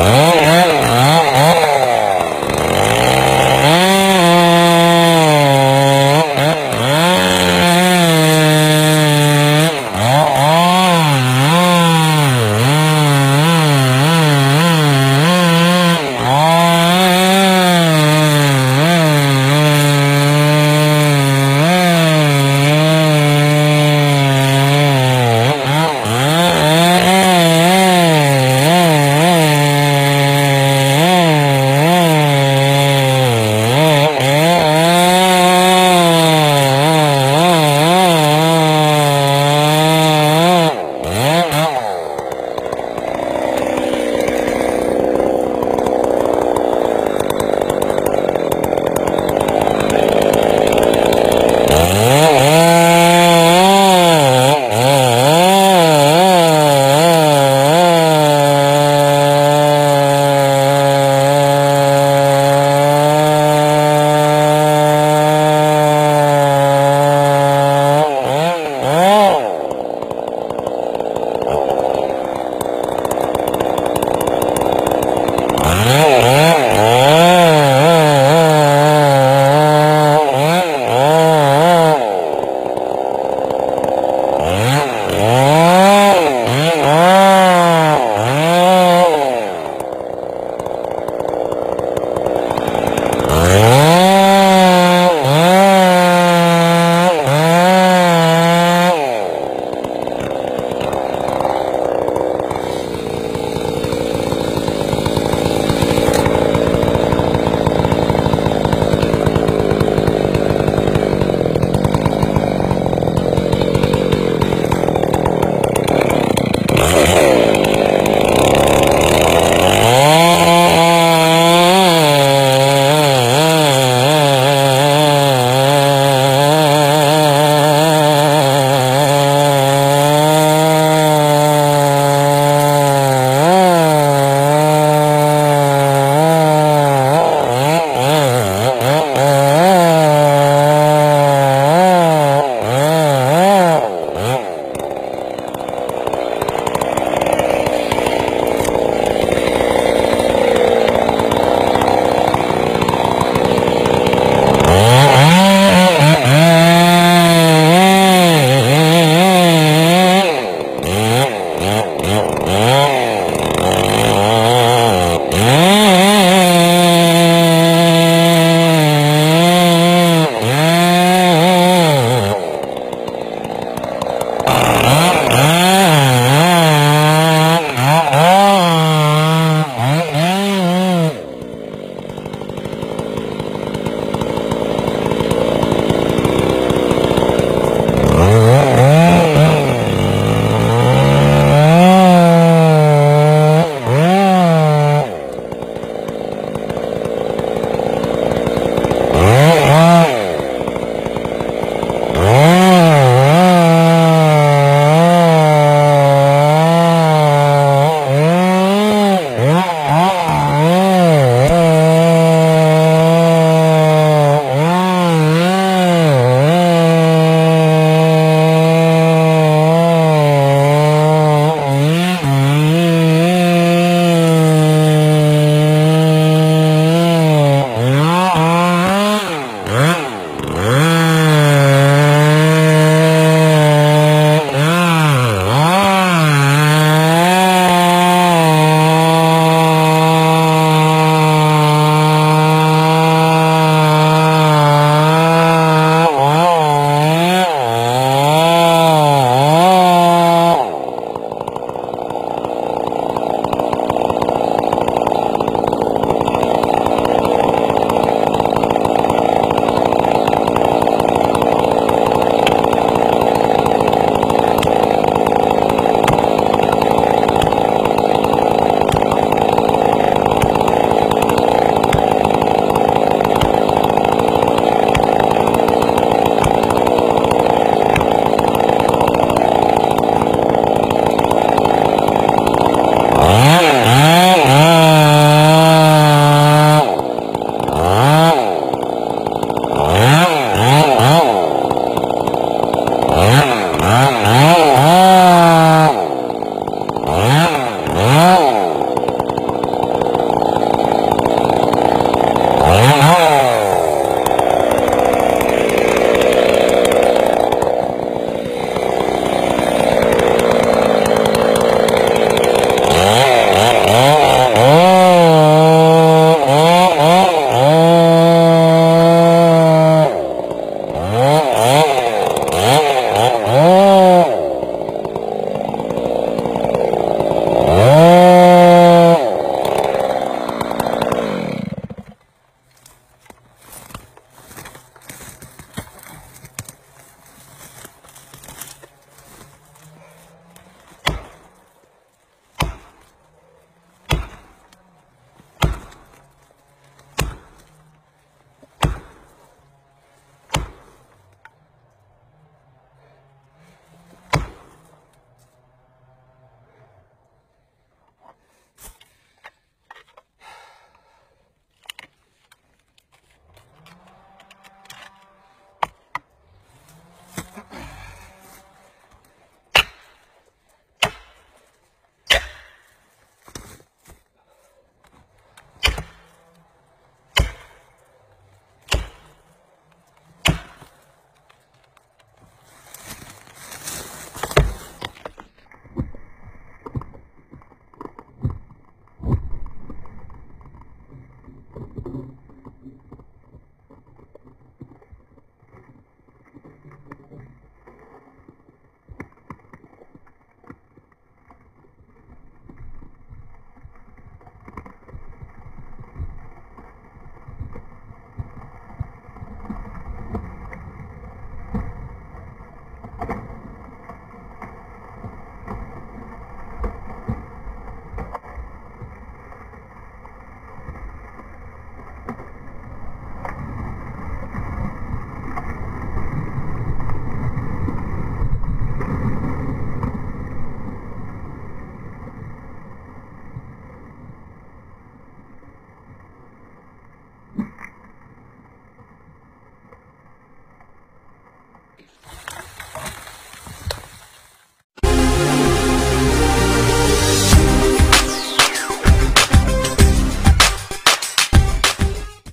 Oh.